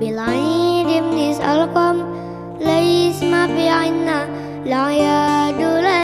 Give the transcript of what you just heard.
بالعيد بنسألكم ليس ما في عنا لا يا